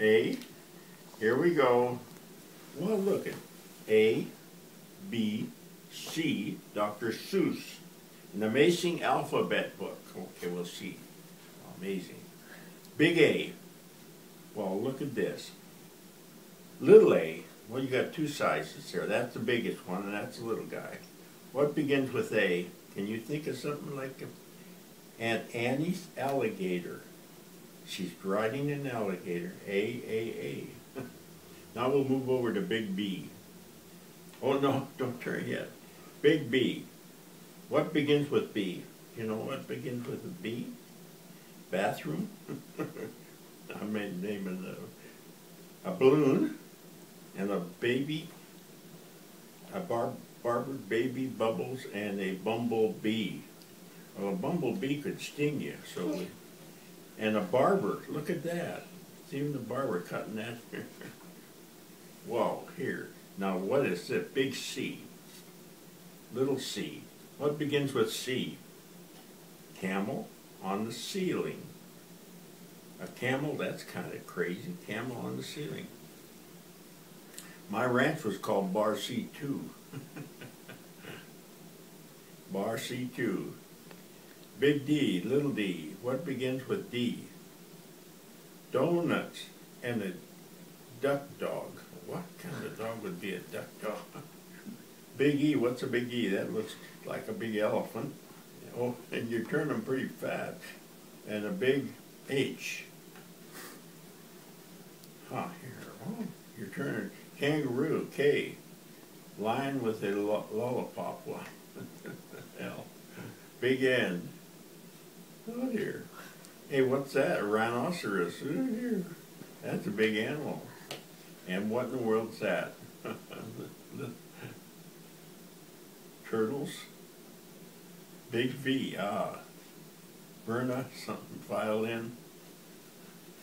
A, here we go. Well, look at A, B, C, Dr. Seuss, an amazing alphabet book. Okay, we'll see. Amazing. Big A. Well, look at this. Little a, well, you got two sizes there. That's the biggest one, and that's the little guy. What begins with A? Can you think of something like a, Aunt Annie's alligator? She's riding an alligator. A, A, A. now we'll move over to Big B. Oh, no, don't turn yet. Big B. What begins with B? You know what begins with a B? Bathroom? I made name of the, a balloon and a baby, a bar, barbered baby bubbles and a bumblebee. Well, a bumblebee could sting you, so we, and a barber, look at that. See even the barber cutting that. Whoa, here. Now what is it? Big C. Little c. What begins with C? Camel on the ceiling. A camel, that's kind of crazy. Camel on the ceiling. My ranch was called Bar C2. Bar C2. Big D, little d. What begins with D? Donuts and a duck dog. What kind of dog would be a duck dog? Big E, what's a big E? That looks like a big elephant. Oh, and you turn them pretty fast. And a big H. Huh, here. Oh, you're turning kangaroo, K. Lion with a lollipop line. L. Big N. Oh dear. Hey, what's that? A rhinoceros. That's a big animal. And what in the world's that? Turtles. Big V, ah. Verna, something violin.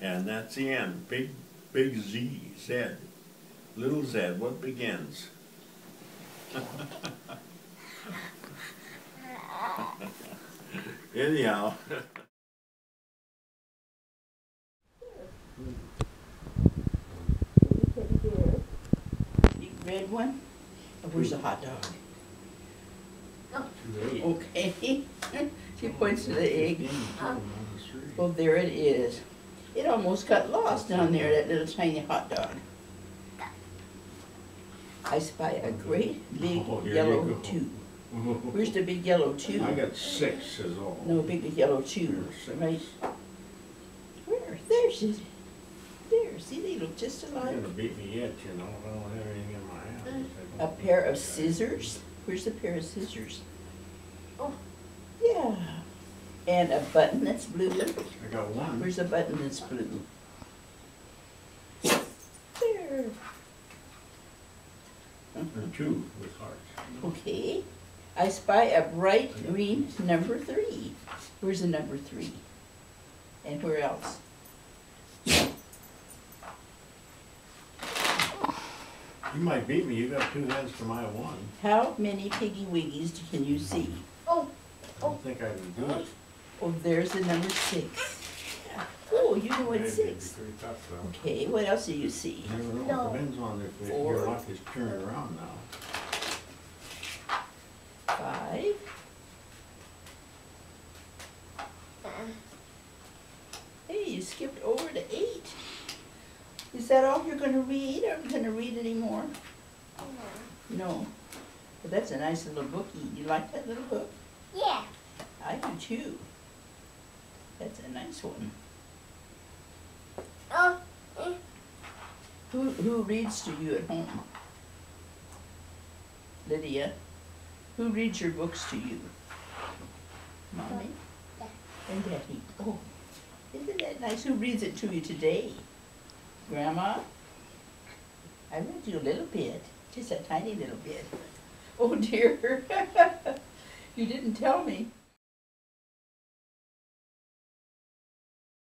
And that's the end. Big, big Z, Z. Little Z, what begins? Anyhow. Big red one? Oh, where's the hot dog? Oh. Okay. she points to the egg. Well, there it is. It almost got lost down there, that little tiny hot dog. I spy a great big Oh, yellow tube. Mm-hmm. Where's the big yellow tube? I got six is all. No, big yellow tube, Six. right? Where? There's it. There, see, they look just You're alike. gonna beat me yet, you know, I don't have anything in my hand. Uh, a pair of scissors? Where's the pair of scissors? Oh. Yeah. And a button that's blue. I got one. Where's the button that's blue? There. Or two with hearts. Okay. I spy a bright green number three. Where's the number three? And where else? You might beat me, you got two heads to my one. How many piggy wiggies can you see? Oh, I oh. don't think I can do it. Oh, there's the number six. Oh, you know Maybe it's it'd be six. Pretty tough though. Okay, what else do you see? You never know, No. depends on if it- Four. your luck is turning around now. Five. Hey, you skipped over to eight. Is that all you're gonna read? Are you gonna read any more? No. But that's a nice little bookie. You like that little book? yeah. I do too. That's a nice one. Oh, eh, Who, who reads to you at home? Lydia? Who reads your books to you? Mommy? Yeah. And Daddy? Oh, isn't that nice? Who reads it to you today? Grandma? I read you a little bit, just a tiny little bit. Oh dear. You didn't tell me.